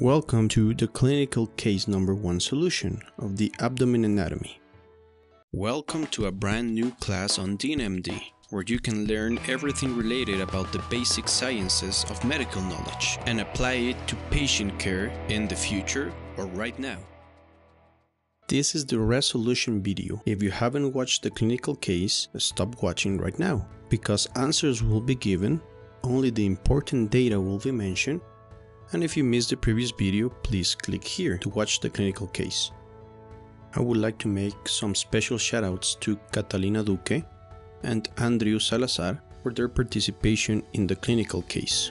Welcome to the clinical case number one solution of the abdomen anatomy. Welcome to a brand new class on Din MD, where you can learn everything related about the basic sciences of medical knowledge and apply it to patient care in the future or right now. This is the resolution video. If you haven't watched the clinical case, stop watching right now, because answers will be given, only the important data will be mentioned, and if you missed the previous video, please click here to watch the clinical case. I would like to make some special shoutouts to Catalina Duque and Andrew Salazar for their participation in the clinical case.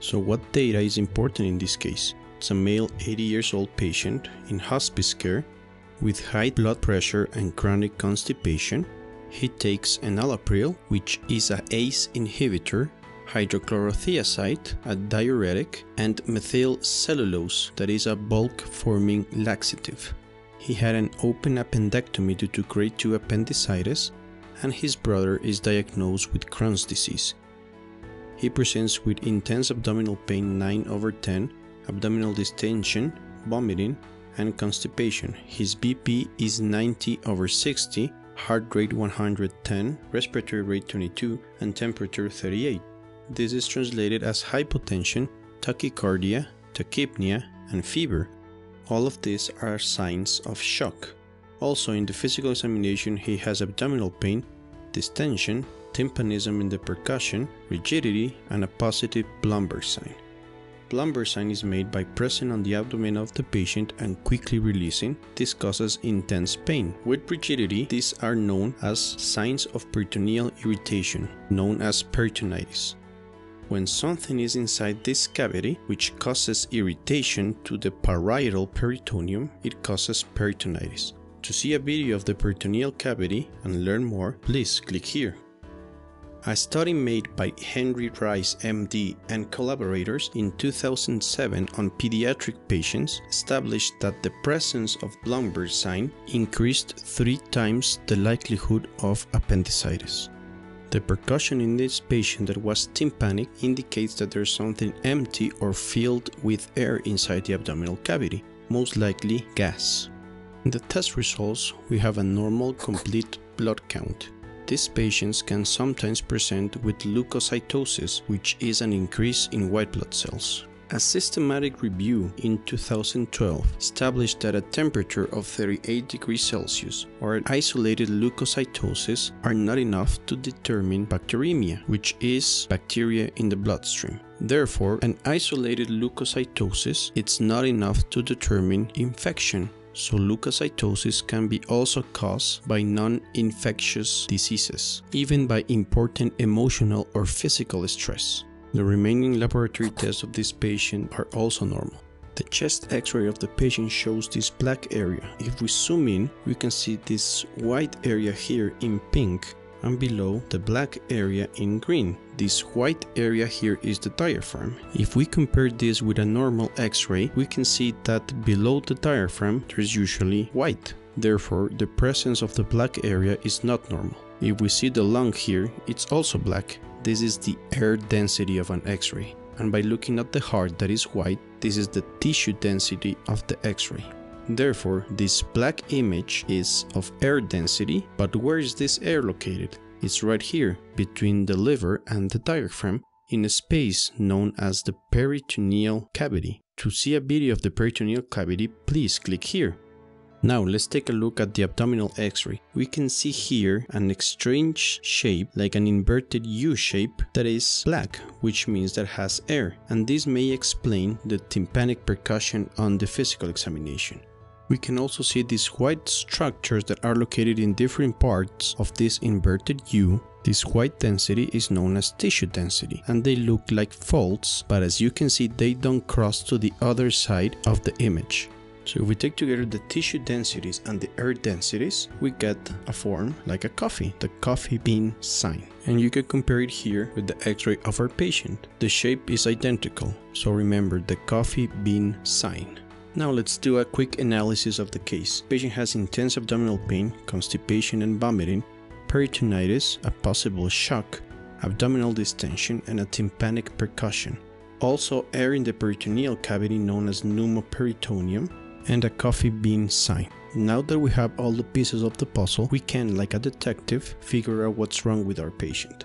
So what data is important in this case? It's a male 80 years old patient in hospice care with high blood pressure and chronic constipation. He takes enalapril, which is a ACE inhibitor hydrochlorothiazide, a diuretic, and methyl cellulose, that is a bulk forming laxative. He had an open appendectomy due to grade 2 appendicitis, and his brother is diagnosed with Crohn's disease. He presents with intense abdominal pain 9 over 10, abdominal distension, vomiting, and constipation. His BP is 90 over 60, heart rate 110, respiratory rate 22, and temperature 38. This is translated as hypotension, tachycardia, tachypnea, and fever. All of these are signs of shock. Also, in the physical examination, he has abdominal pain, distension, tympanism in the percussion, rigidity, and a positive Blumberg sign. Blumberg sign is made by pressing on the abdomen of the patient and quickly releasing. This causes intense pain. With rigidity, these are known as signs of peritoneal irritation, known as peritonitis. When something is inside this cavity, which causes irritation to the parietal peritoneum, it causes peritonitis. To see a video of the peritoneal cavity and learn more, please click here. A study made by Henry Rice MD and collaborators in 2007 on pediatric patients established that the presence of Blumberg sign increased three times the likelihood of appendicitis. The percussion in this patient that was tympanic indicates that there's something empty or filled with air inside the abdominal cavity, most likely gas. In the test results, we have a normal complete blood count. These patients can sometimes present with leukocytosis, which is an increase in white blood cells. A systematic review in 2012 established that a temperature of 38 degrees Celsius or an isolated leukocytosis are not enough to determine bacteremia, which is bacteria in the bloodstream. Therefore, an isolated leukocytosis is not enough to determine infection, so leukocytosis can be also caused by non-infectious diseases, even by important emotional or physical stress. The remaining laboratory tests of this patient are also normal. The chest x-ray of the patient shows this black area. If we zoom in, we can see this white area here in pink and below the black area in green. This white area here is the diaphragm. If we compare this with a normal x-ray, we can see that below the diaphragm there is usually white. Therefore, the presence of the black area is not normal. If we see the lung here, it's also black. This is the air density of an x-ray. And by looking at the heart that is white, this is the tissue density of the x-ray. Therefore, this black image is of air density, but where is this air located? It's right here, between the liver and the diaphragm, in a space known as the peritoneal cavity. To see a video of the peritoneal cavity, please click here. Now let's take a look at the abdominal x-ray. We can see here an strange shape like an inverted U shape that is black, which means that has air, and this may explain the tympanic percussion on the physical examination. We can also see these white structures that are located in different parts of this inverted U. This white density is known as tissue density and they look like folds, but as you can see they don't cross to the other side of the image. So if we take together the tissue densities and the air densities, we get a form like a coffee, the coffee bean sign. And you can compare it here with the x-ray of our patient. The shape is identical, so remember the coffee bean sign. Now let's do a quick analysis of the case. Patient has intense abdominal pain, constipation and vomiting, peritonitis, a possible shock, abdominal distension and a tympanic percussion. also air in the peritoneal cavity known as pneumoperitoneum, and a coffee bean sign. Now that we have all the pieces of the puzzle, we can, like a detective, figure out what's wrong with our patient.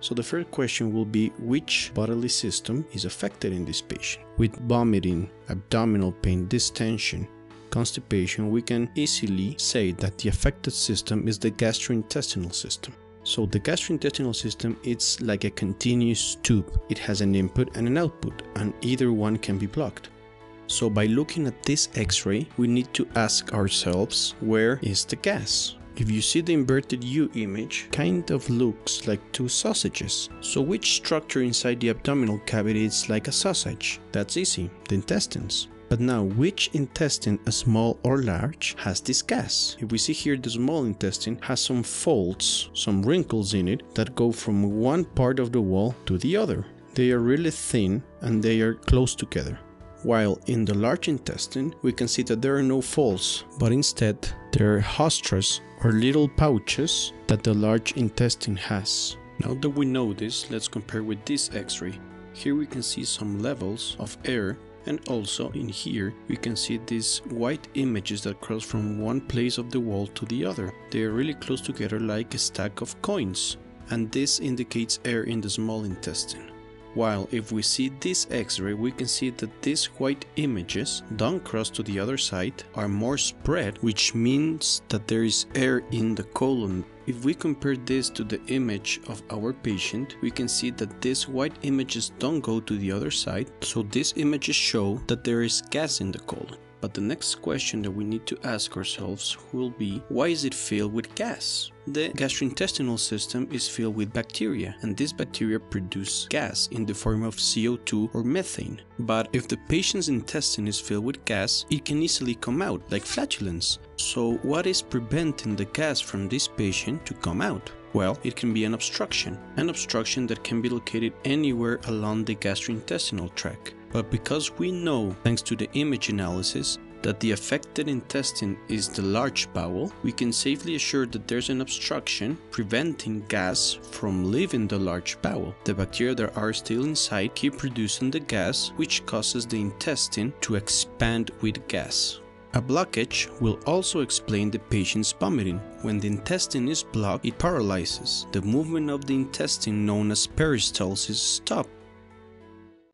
So the first question will be which bodily system is affected in this patient? With vomiting, abdominal pain, distension, constipation, we can easily say that the affected system is the gastrointestinal system. So the gastrointestinal system it's like a continuous tube. It has an input and an output and either one can be blocked. So by looking at this x-ray, we need to ask ourselves where is the gas? If you see the inverted U image, kind of looks like two sausages. So which structure inside the abdominal cavity is like a sausage? That's easy, the intestines. But now, which intestine, small or large, has this gas? If we see here, the small intestine has some folds, some wrinkles in it that go from one part of the wall to the other. They are really thin and they are close together. While in the large intestine, we can see that there are no folds, but instead there are haustras or little pouches that the large intestine has. Now that we know this, let's compare with this x-ray. Here we can see some levels of air and also in here we can see these white images that cross from one place of the wall to the other. They are really close together like a stack of coins and this indicates air in the small intestine. While if we see this x-ray we can see that these white images don't cross to the other side are more spread which means that there is air in the colon if we compare this to the image of our patient, we can see that these white images don't go to the other side, so these images show that there is gas in the colon. But the next question that we need to ask ourselves will be why is it filled with gas? The gastrointestinal system is filled with bacteria, and these bacteria produce gas in the form of CO2 or methane. But if the patient's intestine is filled with gas, it can easily come out, like flatulence. So, what is preventing the gas from this patient to come out? Well, it can be an obstruction, an obstruction that can be located anywhere along the gastrointestinal tract. But because we know, thanks to the image analysis, that the affected intestine is the large bowel, we can safely assure that there's an obstruction preventing gas from leaving the large bowel. The bacteria that are still inside keep producing the gas, which causes the intestine to expand with gas. A blockage will also explain the patient's vomiting. When the intestine is blocked, it paralyzes. The movement of the intestine known as peristalsis stops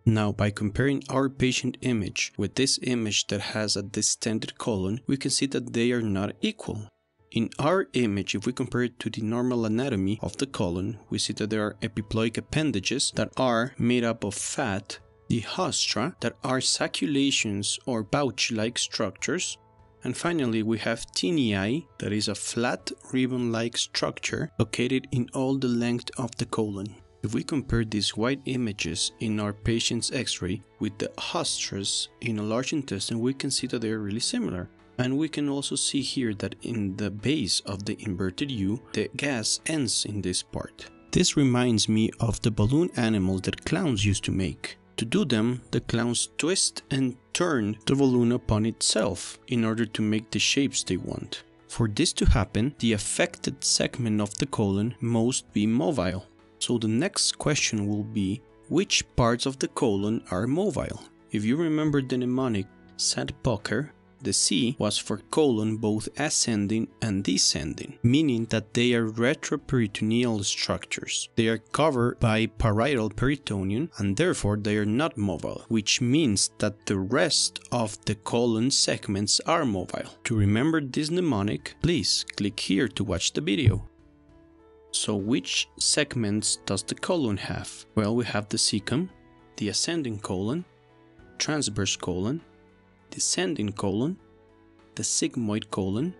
now, by comparing our patient image with this image that has a distended colon, we can see that they are not equal. In our image, if we compare it to the normal anatomy of the colon, we see that there are epiploic appendages that are made up of fat, the haustra that are sacculations or pouch-like structures, and finally we have taenia that is a flat ribbon-like structure located in all the length of the colon. If we compare these white images in our patient's x-ray with the haustras in a large intestine, we can see that they are really similar. And we can also see here that in the base of the inverted U, the gas ends in this part. This reminds me of the balloon animals that clowns used to make. To do them, the clowns twist and turn the balloon upon itself in order to make the shapes they want. For this to happen, the affected segment of the colon must be mobile. So the next question will be which parts of the colon are mobile? If you remember the mnemonic Said-Poker, the C was for colon both ascending and descending, meaning that they are retroperitoneal structures. They are covered by parietal peritoneum and therefore they are not mobile, which means that the rest of the colon segments are mobile. To remember this mnemonic, please click here to watch the video. So which segments does the colon have? Well, we have the cecum, the ascending colon, transverse colon, descending colon, the sigmoid colon,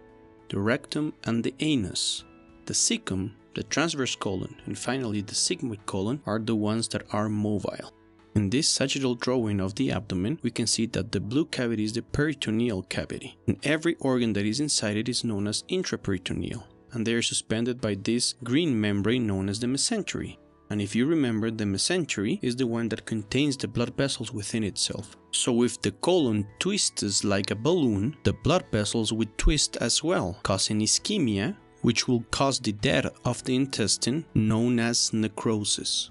the rectum and the anus. The cecum, the transverse colon, and finally the sigmoid colon are the ones that are mobile. In this sagittal drawing of the abdomen, we can see that the blue cavity is the peritoneal cavity, and every organ that is inside it is known as intraperitoneal and they are suspended by this green membrane known as the mesentery. And if you remember, the mesentery is the one that contains the blood vessels within itself. So if the colon twists like a balloon, the blood vessels would twist as well, causing ischemia, which will cause the death of the intestine known as necrosis.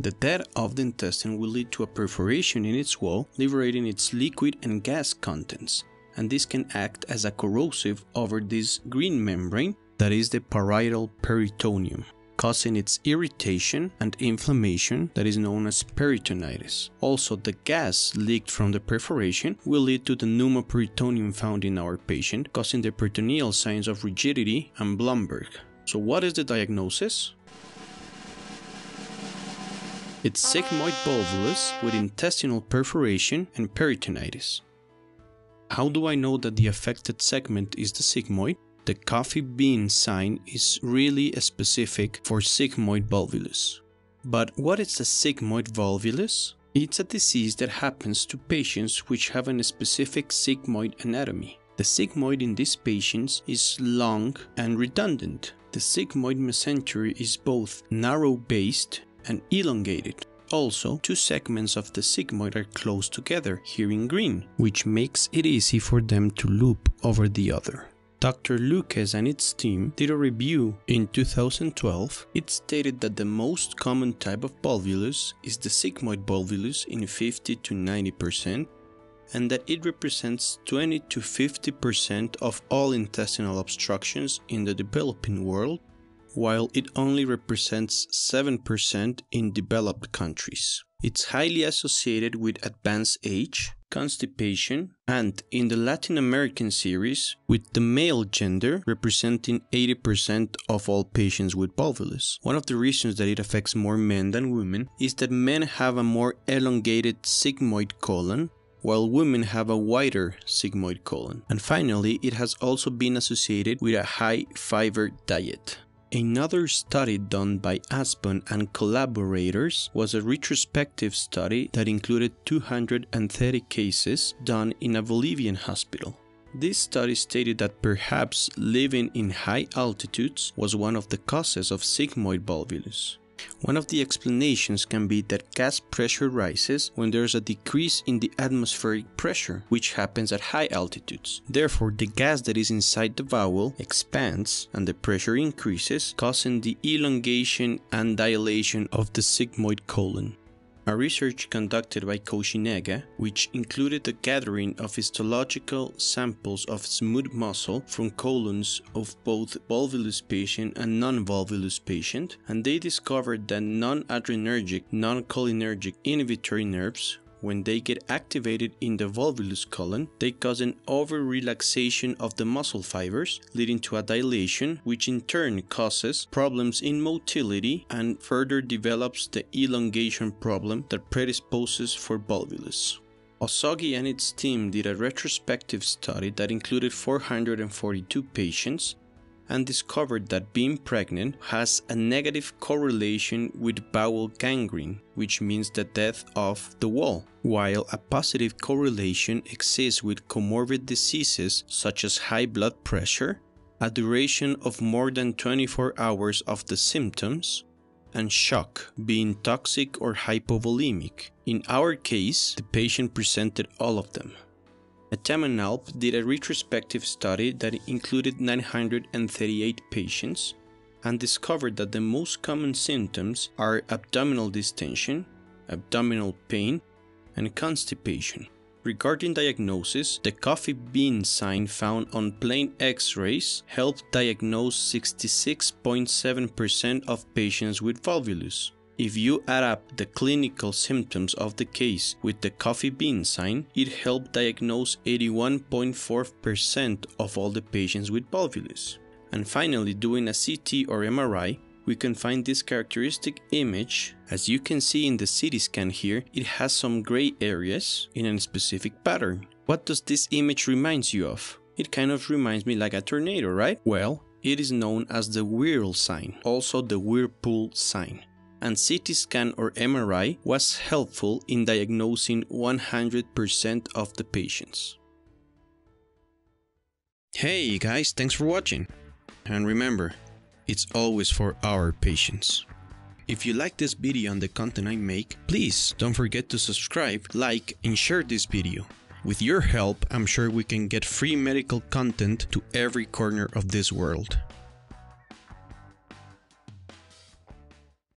The death of the intestine will lead to a perforation in its wall, liberating its liquid and gas contents, and this can act as a corrosive over this green membrane that is the parietal peritoneum causing its irritation and inflammation that is known as peritonitis. Also, the gas leaked from the perforation will lead to the pneumoperitoneum found in our patient, causing the peritoneal signs of rigidity and Blumberg. So what is the diagnosis? It's sigmoid volvulus with intestinal perforation and peritonitis. How do I know that the affected segment is the sigmoid? The coffee bean sign is really specific for sigmoid volvulus. But what is a sigmoid volvulus? It's a disease that happens to patients which have a specific sigmoid anatomy. The sigmoid in these patients is long and redundant. The sigmoid mesentery is both narrow-based and elongated. Also, two segments of the sigmoid are close together, here in green, which makes it easy for them to loop over the other. Dr. Lucas and its team did a review in 2012. It stated that the most common type of volvulus is the sigmoid volvulus in 50 to 90% and that it represents 20 to 50% of all intestinal obstructions in the developing world, while it only represents 7% in developed countries. It's highly associated with advanced age, constipation, and in the Latin American series, with the male gender representing 80% of all patients with volvulus. One of the reasons that it affects more men than women is that men have a more elongated sigmoid colon while women have a wider sigmoid colon. And finally, it has also been associated with a high fiber diet. Another study done by Aspon and collaborators was a retrospective study that included 230 cases done in a Bolivian hospital. This study stated that perhaps living in high altitudes was one of the causes of sigmoid volvulus. One of the explanations can be that gas pressure rises when there is a decrease in the atmospheric pressure, which happens at high altitudes. Therefore, the gas that is inside the bowel expands and the pressure increases, causing the elongation and dilation of the sigmoid colon. A research conducted by Koshinaga, which included the gathering of histological samples of smooth muscle from colons of both volvulus patient and non-volvulus patient, and they discovered that non-adrenergic, non-cholinergic inhibitory nerves when they get activated in the volvulus colon, they cause an over-relaxation of the muscle fibers, leading to a dilation, which in turn causes problems in motility and further develops the elongation problem that predisposes for volvulus. Osogi and its team did a retrospective study that included 442 patients and discovered that being pregnant has a negative correlation with bowel gangrene, which means the death of the wall, while a positive correlation exists with comorbid diseases such as high blood pressure, a duration of more than 24 hours of the symptoms, and shock, being toxic or hypovolemic. In our case, the patient presented all of them. Atamanalp did a retrospective study that included 938 patients and discovered that the most common symptoms are abdominal distension, abdominal pain, and constipation. Regarding diagnosis, the coffee bean sign found on plain x-rays helped diagnose 66.7% of patients with volvulus. If you add up the clinical symptoms of the case with the coffee bean sign, it helped diagnose 81.4% of all the patients with volvulus. And finally, doing a CT or MRI, we can find this characteristic image. As you can see in the CT scan here, it has some gray areas in a specific pattern. What does this image reminds you of? It kind of reminds me like a tornado, right? Well, it is known as the whirl sign, also the whirlpool sign and CT scan or MRI was helpful in diagnosing 100% of the patients. Hey guys, thanks for watching. And remember, it's always for our patients. If you like this video and the content I make, please don't forget to subscribe, like and share this video. With your help, I'm sure we can get free medical content to every corner of this world.